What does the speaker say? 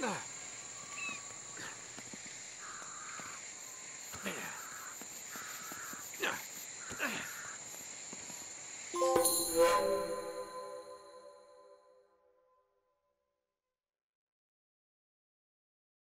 Yeah.